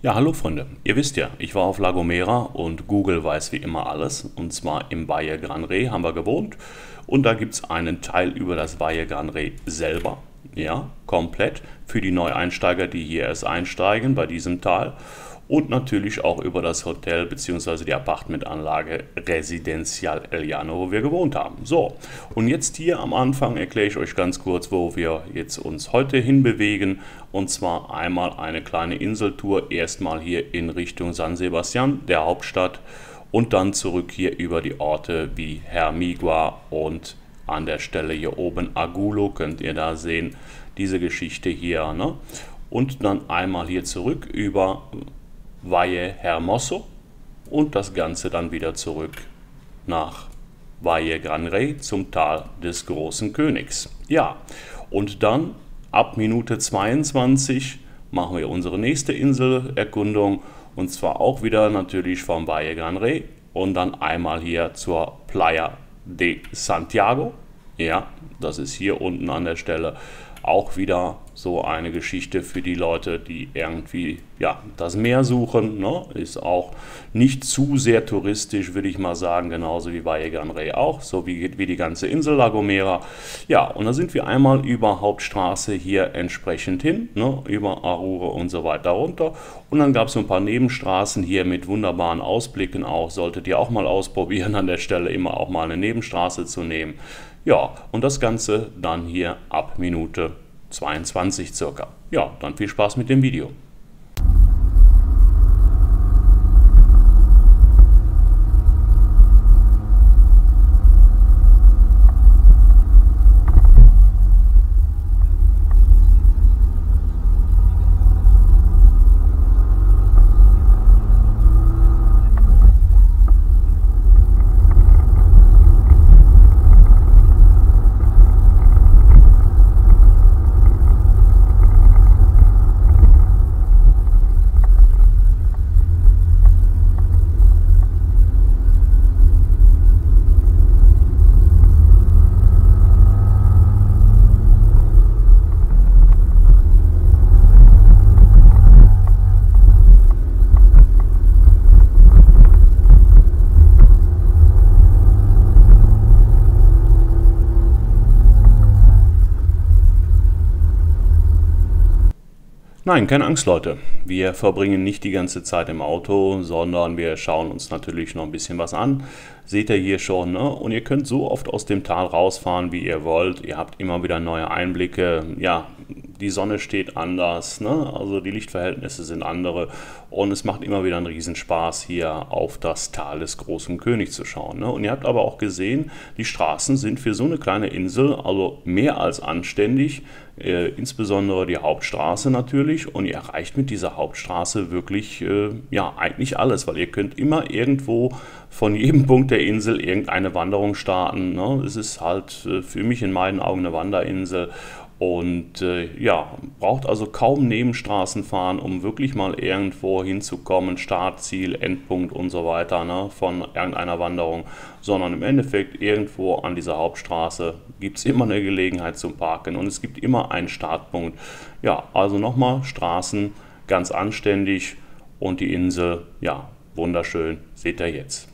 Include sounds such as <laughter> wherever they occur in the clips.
Ja, hallo Freunde. Ihr wisst ja, ich war auf La Gomera und Google weiß wie immer alles. Und zwar im Valle Gran Rey haben wir gewohnt. Und da gibt es einen Teil über das Valle Gran Rey selber. Ja, komplett für die Neueinsteiger, die hier erst einsteigen bei diesem Tal und natürlich auch über das Hotel bzw. die Apartmentanlage Residencial El Llano, wo wir gewohnt haben. So, und jetzt hier am Anfang erkläre ich euch ganz kurz, wo wir jetzt uns heute hinbewegen. Und zwar einmal eine kleine Inseltour, erstmal hier in Richtung San Sebastian, der Hauptstadt, und dann zurück hier über die Orte wie Hermigua und an der Stelle hier oben Agulo, könnt ihr da sehen, diese Geschichte hier. Ne? Und dann einmal hier zurück über Valle Hermoso und das Ganze dann wieder zurück nach Valle Gran Rey zum Tal des großen Königs. Ja, und dann ab Minute 22 machen wir unsere nächste Inselerkundung und zwar auch wieder natürlich vom Valle Gran Rey und dann einmal hier zur Playa de Santiago. Ja, das ist hier unten an der Stelle auch wieder so eine Geschichte für die Leute, die irgendwie ja, das Meer suchen. Ne? Ist auch nicht zu sehr touristisch, würde ich mal sagen, genauso wie bei Egan Rey auch, so wie, wie die ganze Insel La Gomera. Ja, und da sind wir einmal über Hauptstraße hier entsprechend hin, ne? über Arure und so weiter runter. Und dann gab es so ein paar Nebenstraßen hier mit wunderbaren Ausblicken auch. Solltet ihr auch mal ausprobieren, an der Stelle immer auch mal eine Nebenstraße zu nehmen. Ja, und das Ganze dann hier ab Minute 22 circa. Ja, dann viel Spaß mit dem Video. Nein, keine Angst, Leute. Wir verbringen nicht die ganze Zeit im Auto, sondern wir schauen uns natürlich noch ein bisschen was an. Seht ihr hier schon, ne? Und ihr könnt so oft aus dem Tal rausfahren, wie ihr wollt. Ihr habt immer wieder neue Einblicke. Ja, die Sonne steht anders, ne? also die Lichtverhältnisse sind andere und es macht immer wieder einen Riesenspaß hier auf das Tal des großen Königs zu schauen. Ne? Und ihr habt aber auch gesehen, die Straßen sind für so eine kleine Insel also mehr als anständig, äh, insbesondere die Hauptstraße natürlich und ihr erreicht mit dieser Hauptstraße wirklich äh, ja eigentlich alles, weil ihr könnt immer irgendwo von jedem <laughs> Punkt der Insel irgendeine Wanderung starten. Ne? Es ist halt äh, für mich in meinen Augen eine Wanderinsel und äh, ja, braucht also kaum Nebenstraßen fahren, um wirklich mal irgendwo hinzukommen, Start, Ziel, Endpunkt und so weiter ne, von irgendeiner Wanderung, sondern im Endeffekt irgendwo an dieser Hauptstraße gibt es immer eine Gelegenheit zum Parken und es gibt immer einen Startpunkt. Ja, also nochmal Straßen ganz anständig und die Insel, ja, wunderschön, seht ihr jetzt.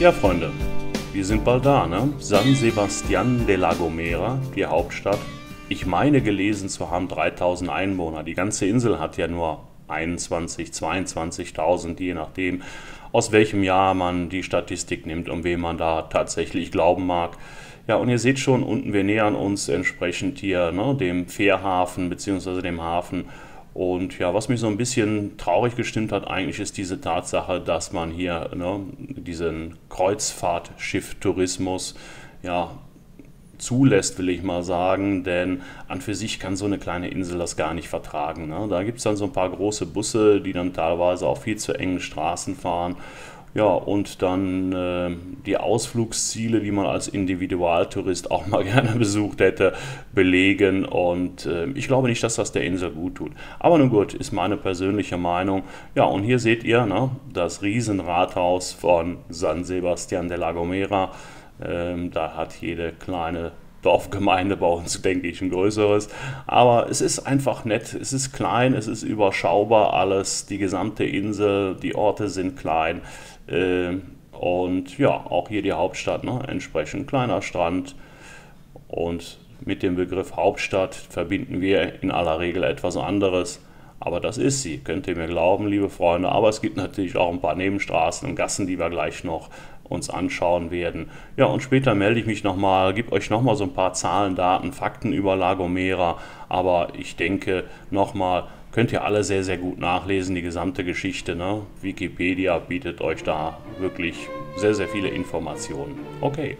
Ja, Freunde, wir sind bald da, ne? San Sebastian de la Gomera, die Hauptstadt. Ich meine gelesen zu haben 3000 Einwohner. Die ganze Insel hat ja nur 21, 22.000, je nachdem, aus welchem Jahr man die Statistik nimmt und wem man da tatsächlich glauben mag. Ja, und ihr seht schon, unten, wir nähern uns entsprechend hier ne, dem Fährhafen bzw. dem Hafen und ja, was mich so ein bisschen traurig gestimmt hat eigentlich, ist diese Tatsache, dass man hier ne, diesen Kreuzfahrtschiff-Tourismus ja, zulässt, will ich mal sagen, denn an für sich kann so eine kleine Insel das gar nicht vertragen. Ne? Da gibt es dann so ein paar große Busse, die dann teilweise auf viel zu engen Straßen fahren ja, und dann äh, die Ausflugsziele, die man als Individualtourist auch mal <laughs> gerne besucht hätte, belegen. Und äh, ich glaube nicht, dass das der Insel gut tut. Aber nun gut, ist meine persönliche Meinung. Ja, und hier seht ihr ne, das Riesenrathaus von San Sebastian de la Gomera. Ähm, da hat jede kleine Dorfgemeinde bei uns, denke ich, ein größeres. Aber es ist einfach nett. Es ist klein, es ist überschaubar alles. Die gesamte Insel, die Orte sind klein. Äh, und ja, auch hier die Hauptstadt, ne? entsprechend kleiner Strand. Und mit dem Begriff Hauptstadt verbinden wir in aller Regel etwas anderes. Aber das ist sie, könnt ihr mir glauben, liebe Freunde. Aber es gibt natürlich auch ein paar Nebenstraßen und Gassen, die wir gleich noch uns anschauen werden. Ja, und später melde ich mich nochmal, gebe euch nochmal so ein paar Zahlen, Daten, Fakten über La Gomera. Aber ich denke nochmal, Könnt ihr alle sehr, sehr gut nachlesen, die gesamte Geschichte. Ne? Wikipedia bietet euch da wirklich sehr, sehr viele Informationen. Okay.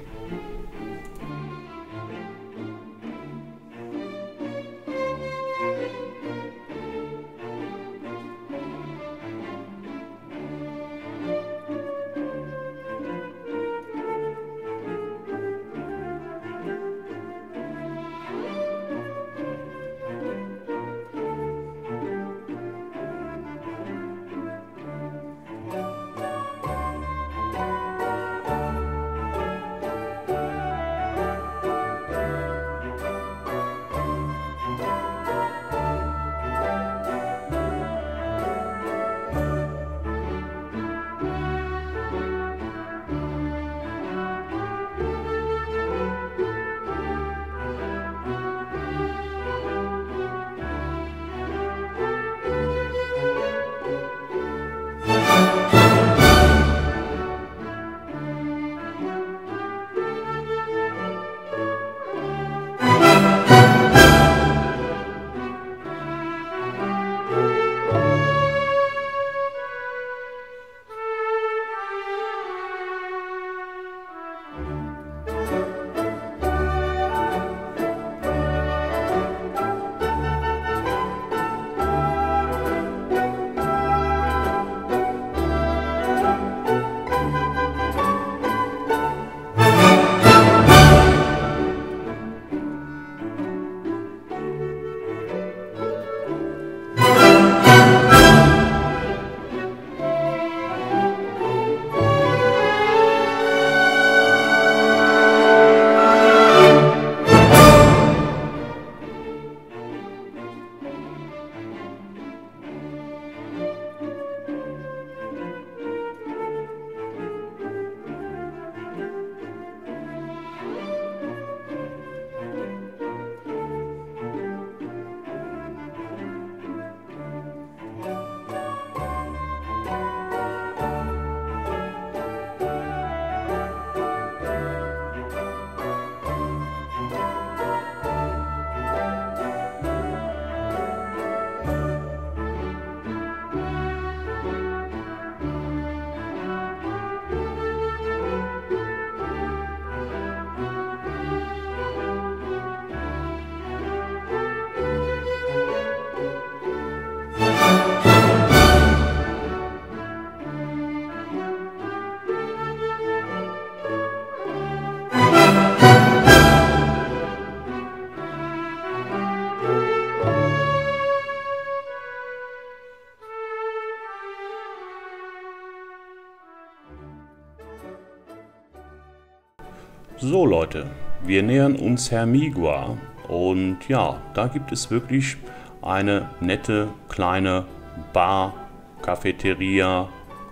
Leute, wir nähern uns Hermigua und ja, da gibt es wirklich eine nette kleine Bar, Cafeteria,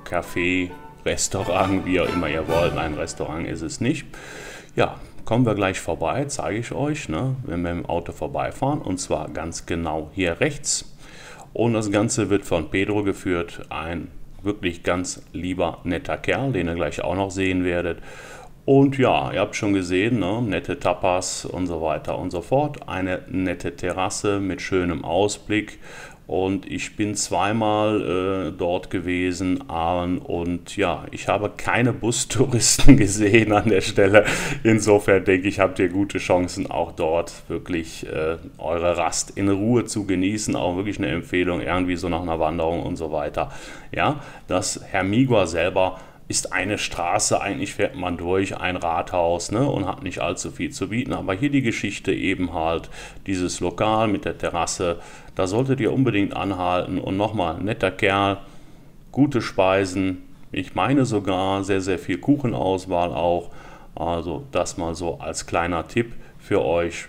Café, Restaurant, wie auch immer ihr wollt. Ein Restaurant ist es nicht. Ja, kommen wir gleich vorbei, zeige ich euch, ne, wenn wir im Auto vorbeifahren. Und zwar ganz genau hier rechts. Und das Ganze wird von Pedro geführt, ein wirklich ganz lieber, netter Kerl, den ihr gleich auch noch sehen werdet. Und ja, ihr habt schon gesehen, ne? nette Tapas und so weiter und so fort. Eine nette Terrasse mit schönem Ausblick. Und ich bin zweimal äh, dort gewesen und ja, ich habe keine Bustouristen <laughs> gesehen an der Stelle. Insofern denke ich, habt ihr gute Chancen, auch dort wirklich äh, eure Rast in Ruhe zu genießen. Auch wirklich eine Empfehlung, irgendwie so nach einer Wanderung und so weiter. Ja, das Hermigua selber ist eine Straße, eigentlich fährt man durch ein Rathaus ne, und hat nicht allzu viel zu bieten. Aber hier die Geschichte eben halt, dieses Lokal mit der Terrasse, da solltet ihr unbedingt anhalten. Und nochmal, netter Kerl, gute Speisen, ich meine sogar sehr, sehr viel Kuchenauswahl auch. Also das mal so als kleiner Tipp für euch.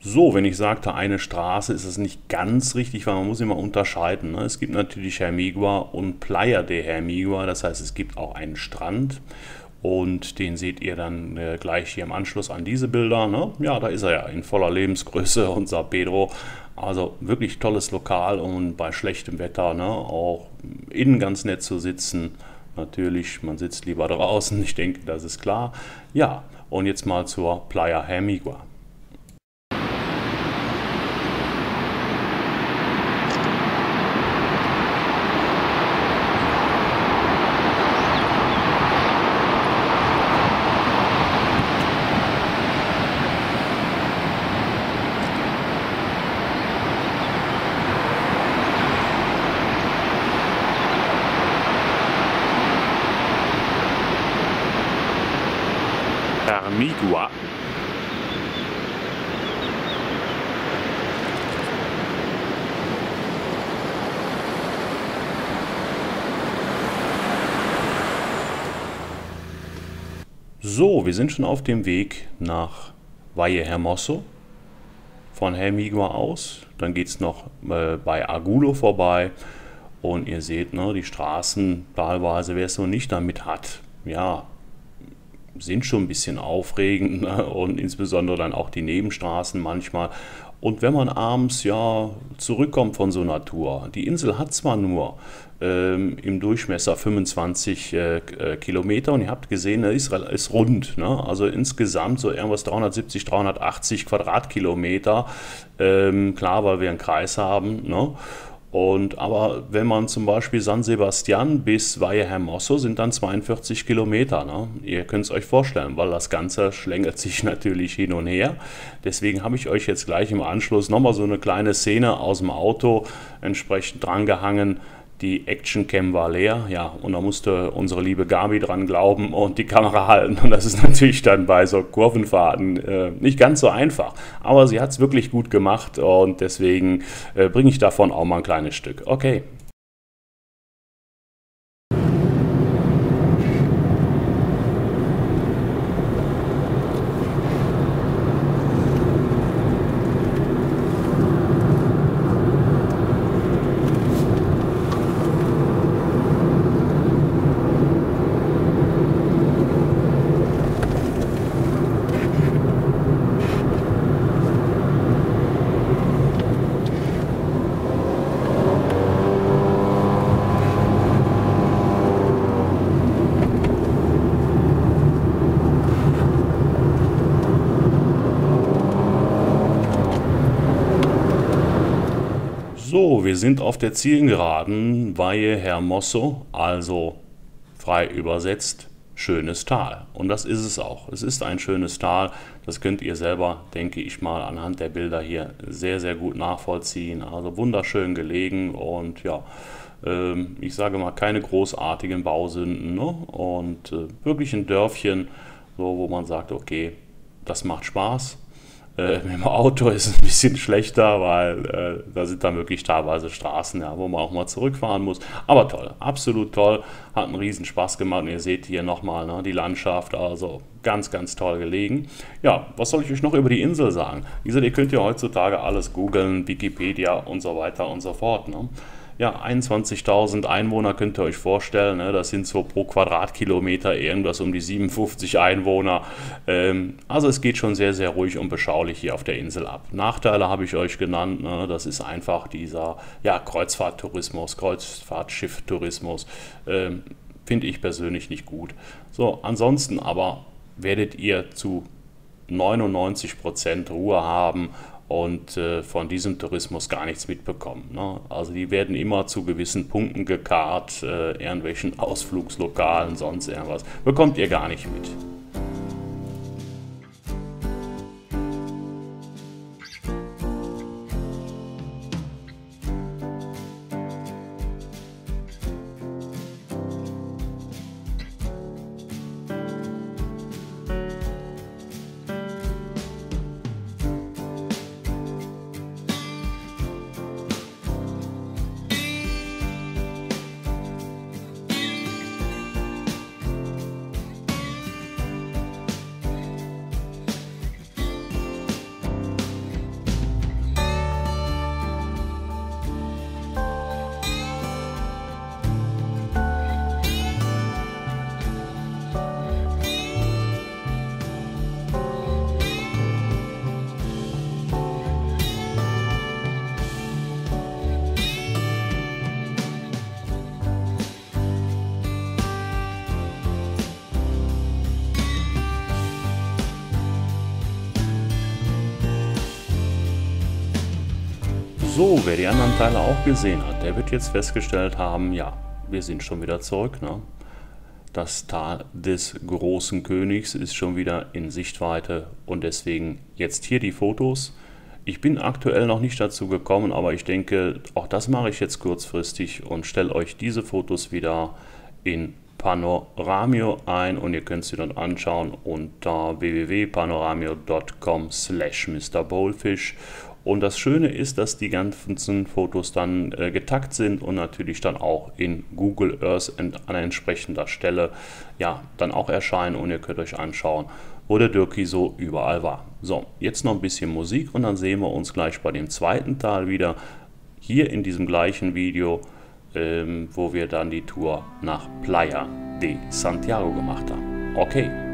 So, wenn ich sagte eine Straße, ist es nicht ganz richtig, weil man muss immer unterscheiden. Ne? Es gibt natürlich Hermigua und Playa de Hermigua, das heißt es gibt auch einen Strand und den seht ihr dann äh, gleich hier im Anschluss an diese Bilder. Ne? Ja, da ist er ja in voller Lebensgröße, <laughs> unser Pedro. Also wirklich tolles Lokal und bei schlechtem Wetter ne, auch innen ganz nett zu sitzen. Natürlich, man sitzt lieber draußen, ich denke, das ist klar. Ja, und jetzt mal zur Playa Hermigua. So, wir sind schon auf dem Weg nach Valle Hermoso von Hermigua aus. Dann geht es noch äh, bei Agulo vorbei. Und ihr seht, ne, die Straßen teilweise, wer es so nicht damit hat, ja, sind schon ein bisschen aufregend <laughs> ne? und insbesondere dann auch die Nebenstraßen manchmal. Und wenn man abends ja zurückkommt von so einer Tour, die Insel hat zwar nur ähm, im Durchmesser 25 äh, äh, Kilometer und ihr habt gesehen, er ist, ist rund. Ne? Also insgesamt so irgendwas 370, 380 Quadratkilometer. Ähm, klar, weil wir einen Kreis haben. Ne? Und, aber wenn man zum Beispiel San Sebastian bis Valle Hermoso sind dann 42 Kilometer. Ne? Ihr könnt es euch vorstellen, weil das Ganze schlängelt sich <laughs> natürlich hin und her. Deswegen habe ich euch jetzt gleich im Anschluss nochmal so eine kleine Szene aus dem Auto entsprechend drangehangen, die Actioncam war leer, ja, und da musste unsere liebe Gabi dran glauben und die Kamera halten. Und das ist natürlich dann bei so Kurvenfahrten äh, nicht ganz so einfach. Aber sie hat es wirklich gut gemacht und deswegen äh, bringe ich davon auch mal ein kleines Stück. Okay. So, wir sind auf der Zielgeraden Weihe Hermoso, also frei übersetzt, schönes Tal. Und das ist es auch. Es ist ein schönes Tal. Das könnt ihr selber, denke ich mal, anhand der Bilder hier sehr, sehr gut nachvollziehen. Also wunderschön gelegen und ja, ähm, ich sage mal, keine großartigen Bausünden. Ne? Und äh, wirklich ein Dörfchen, so, wo man sagt, okay, das macht Spaß äh, mit dem Auto <laughs> ist es ein bisschen schlechter, weil äh, da sind dann wirklich teilweise Straßen, ja, wo man auch mal zurückfahren muss. Aber toll, absolut toll, hat einen riesen Spaß gemacht. Und ihr seht hier nochmal ne, die Landschaft, also ganz, ganz toll gelegen. Ja, was soll ich euch noch über die Insel sagen? Wie gesagt, ihr könnt ja heutzutage alles googeln, Wikipedia und so weiter und so fort. Ne? Ja, 21.000 Einwohner könnt ihr euch vorstellen. Ne? Das sind so pro Quadratkilometer irgendwas um die 57 Einwohner. Ähm, also es geht schon sehr, sehr ruhig und beschaulich hier auf der Insel ab. Nachteile habe ich euch genannt. Ne? Das ist einfach dieser ja, Kreuzfahrttourismus, Kreuzfahrtschiff-Tourismus. Ähm, Finde ich persönlich nicht gut. So, ansonsten aber werdet ihr zu 99% Ruhe haben und äh, von diesem Tourismus gar nichts mitbekommen. Ne? Also die werden immer zu gewissen Punkten gekarrt, äh, irgendwelchen Ausflugslokalen, sonst irgendwas. Bekommt ihr gar nicht mit. So, wer die anderen Teile auch gesehen hat, der wird jetzt festgestellt haben, ja, wir sind schon wieder zurück. Ne? Das Tal des großen Königs ist schon wieder in Sichtweite und deswegen jetzt hier die Fotos. Ich bin aktuell noch nicht dazu gekommen, aber ich denke, auch das mache ich jetzt kurzfristig und stelle euch diese Fotos wieder in Panoramio ein und ihr könnt sie dann anschauen unter www.panoramio.com slash mrbowlfish und das Schöne ist, dass die ganzen Fotos dann äh, getackt sind und natürlich dann auch in Google Earth an entsprechender Stelle ja dann auch erscheinen und ihr könnt euch anschauen, wo der Dirki so überall war. So, jetzt noch ein bisschen Musik und dann sehen wir uns gleich bei dem zweiten Teil wieder hier in diesem gleichen Video, ähm, wo wir dann die Tour nach Playa de Santiago gemacht haben. Okay.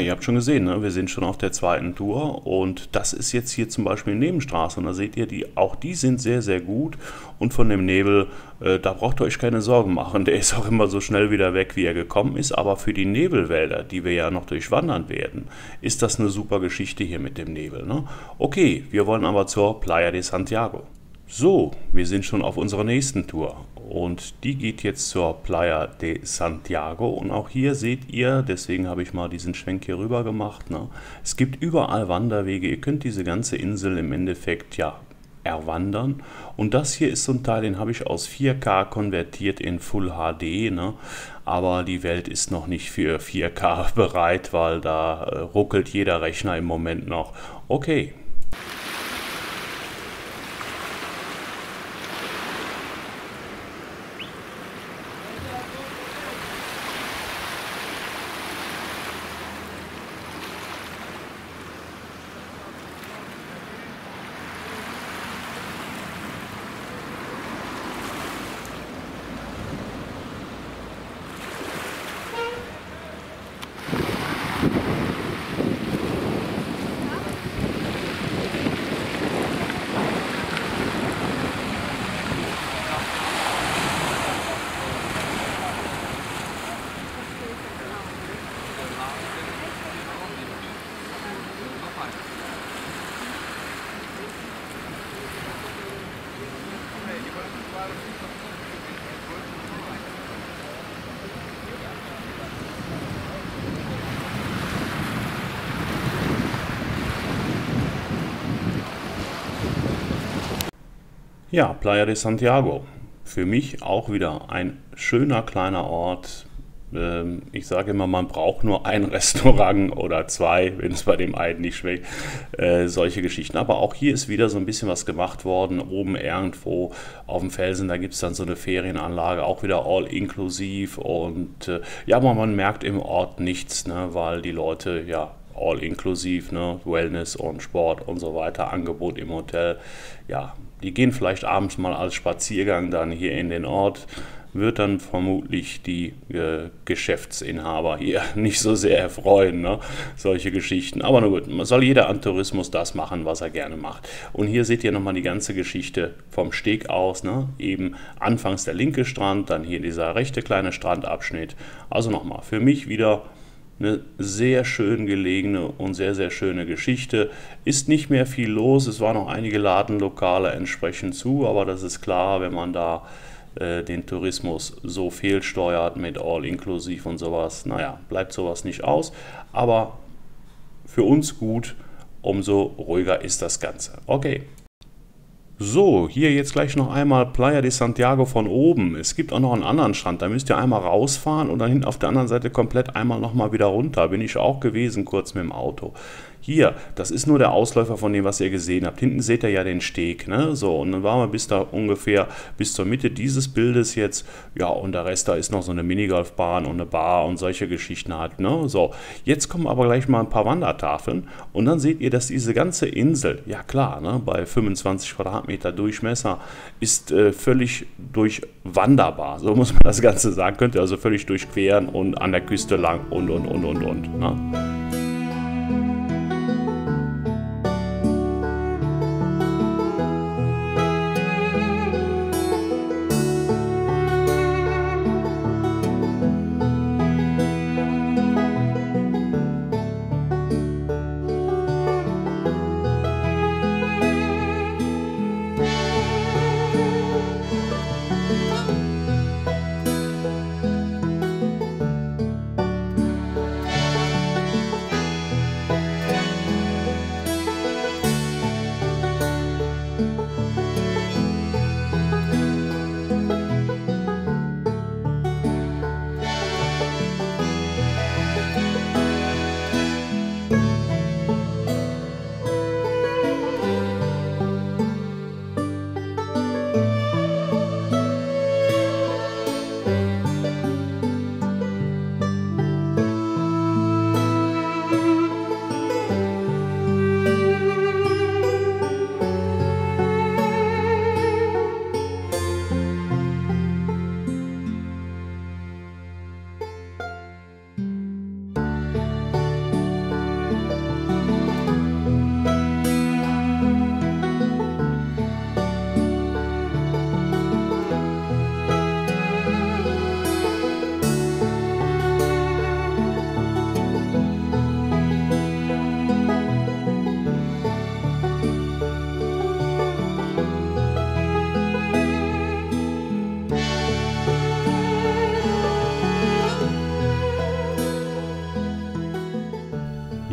Ihr habt schon gesehen, ne? wir sind schon auf der zweiten Tour und das ist jetzt hier zum Beispiel Nebenstraße und da seht ihr, die, auch die sind sehr, sehr gut und von dem Nebel, äh, da braucht ihr euch keine Sorgen machen, der ist auch immer so schnell wieder weg, wie er gekommen ist, aber für die Nebelwälder, die wir ja noch durchwandern werden, ist das eine super Geschichte hier mit dem Nebel. Ne? Okay, wir wollen aber zur Playa de Santiago. So, wir sind schon auf unserer nächsten Tour und die geht jetzt zur Playa de Santiago und auch hier seht ihr, deswegen habe ich mal diesen Schwenk hier rüber gemacht, ne? es gibt überall Wanderwege, ihr könnt diese ganze Insel im Endeffekt ja erwandern und das hier ist so ein Teil, den habe ich aus 4K konvertiert in Full HD, ne? aber die Welt ist noch nicht für 4K <laughs> bereit, weil da äh, ruckelt jeder Rechner im Moment noch. Okay, Ja, Playa de Santiago. Für mich auch wieder ein schöner kleiner Ort. Ähm, ich sage immer, man braucht nur ein <laughs> Restaurant oder zwei, wenn es bei dem einen nicht schmeckt. Äh, solche Geschichten. Aber auch hier ist wieder so ein bisschen was gemacht worden. Oben irgendwo auf dem Felsen, da gibt es dann so eine Ferienanlage, auch wieder all inklusiv. Und äh, ja, aber man merkt im Ort nichts, ne, weil die Leute ja all inklusiv, ne, Wellness und Sport und so weiter, Angebot im Hotel. Ja, die gehen vielleicht abends mal als Spaziergang dann hier in den Ort, wird dann vermutlich die äh, Geschäftsinhaber hier <laughs> nicht so sehr erfreuen, ne? solche Geschichten. Aber na gut, soll jeder an Tourismus das machen, was er gerne macht. Und hier seht ihr nochmal die ganze Geschichte vom Steg aus. Ne? Eben anfangs der linke Strand, dann hier dieser rechte kleine Strandabschnitt. Also nochmal, für mich wieder eine sehr schön gelegene und sehr, sehr schöne Geschichte. Ist nicht mehr viel los, es waren noch einige Ladenlokale entsprechend zu, aber das ist klar, wenn man da äh, den Tourismus so fehlsteuert mit All-Inklusiv und sowas, naja, bleibt sowas nicht aus. Aber für uns gut, umso ruhiger ist das Ganze. Okay. So, hier jetzt gleich noch einmal Playa de Santiago von oben. Es gibt auch noch einen anderen Strand, da müsst ihr einmal rausfahren und dann hinten auf der anderen Seite komplett einmal nochmal wieder runter. Bin ich auch gewesen, kurz mit dem Auto. Hier, das ist nur der Ausläufer von dem, was ihr gesehen habt. Hinten seht ihr ja den Steg, ne? So, und dann waren wir bis da ungefähr bis zur Mitte dieses Bildes jetzt. Ja, und der Rest da ist noch so eine Minigolfbahn und eine Bar und solche Geschichten halt, ne? So, jetzt kommen aber gleich mal ein paar Wandertafeln und dann seht ihr, dass diese ganze Insel, ja klar, ne, bei 25 Quadratmeter Durchmesser, ist äh, völlig durchwanderbar. So muss man das Ganze sagen. Könnt ihr also völlig durchqueren und an der Küste lang und und und und und. Ne?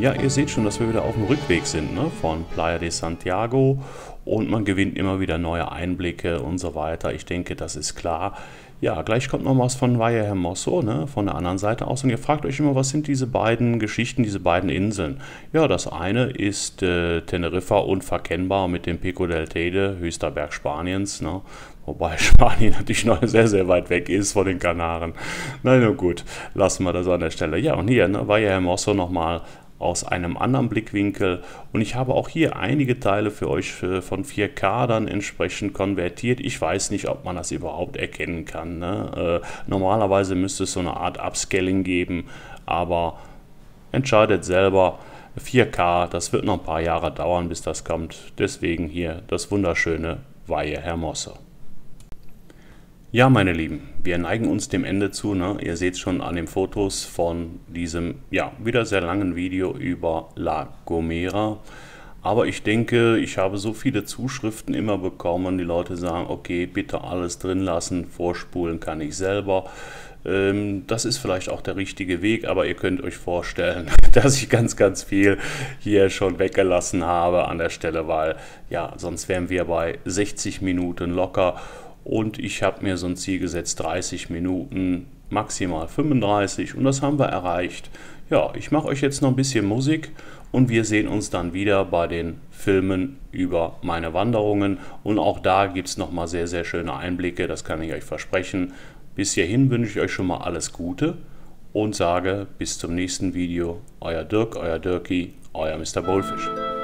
Ja, ihr seht schon, dass wir wieder auf dem Rückweg sind ne? von Playa de Santiago und man gewinnt immer wieder neue Einblicke und so weiter. Ich denke, das ist klar. Ja, gleich kommt noch was von Valle Hermoso, ne, von der anderen Seite aus. Und ihr fragt euch immer, was sind diese beiden Geschichten, diese beiden Inseln? Ja, das eine ist äh, Teneriffa unverkennbar mit dem Pico del Teide, höchster Berg Spaniens, ne, Wobei <laughs> Spanien natürlich noch sehr, sehr weit weg ist von den Kanaren. Na nur gut, lassen wir das an der Stelle. Ja, und hier ne, ja Hermoso nochmal aus einem anderen Blickwinkel. Und ich habe auch hier einige Teile für euch von 4K dann entsprechend konvertiert. Ich weiß nicht, ob man das überhaupt erkennen kann. Ne? Äh, normalerweise müsste es so eine Art Upscaling geben, aber entscheidet selber. 4K, das wird noch ein paar Jahre dauern, bis das kommt. Deswegen hier das wunderschöne Weihe Hermosa. Ja, meine Lieben, wir neigen uns dem Ende zu. Ne? Ihr seht schon an den Fotos von diesem, ja, wieder sehr langen Video über La Gomera. Aber ich denke, ich habe so viele Zuschriften immer bekommen. Die Leute sagen, okay, bitte alles drin lassen, vorspulen kann ich selber. Ähm, das ist vielleicht auch der richtige Weg, aber ihr könnt euch vorstellen, <laughs> dass ich ganz, ganz viel hier schon weggelassen habe an der Stelle, weil ja, sonst wären wir bei 60 Minuten locker und ich habe mir so ein Ziel gesetzt, 30 Minuten, maximal 35 und das haben wir erreicht. Ja, ich mache euch jetzt noch ein bisschen Musik und wir sehen uns dann wieder bei den Filmen über meine Wanderungen und auch da gibt es nochmal sehr, sehr schöne Einblicke, das kann ich euch versprechen. Bis hierhin wünsche ich euch schon mal alles Gute und sage bis zum nächsten Video. Euer Dirk, euer Dirkie, euer Mr. Bullfish.